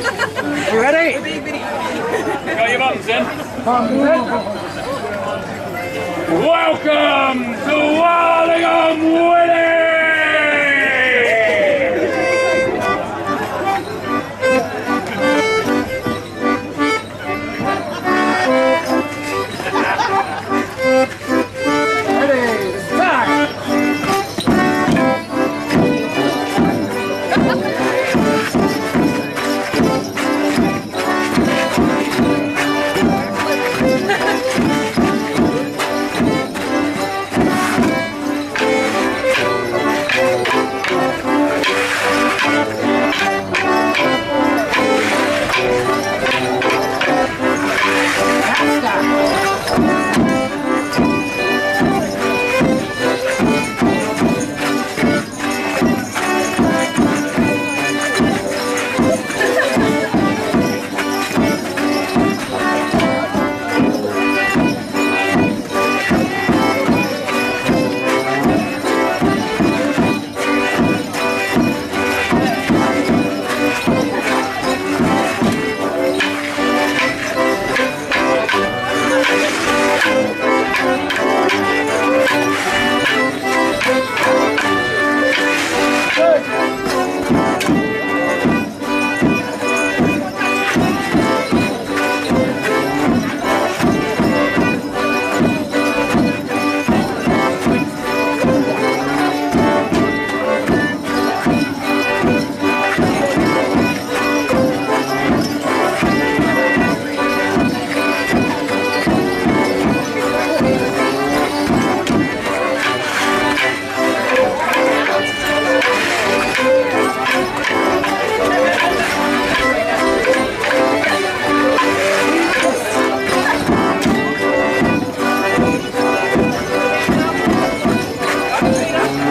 You ready? Got your buttons in? Welcome to Wallingham Gracias.